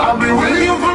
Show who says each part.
Speaker 1: I've been waiting for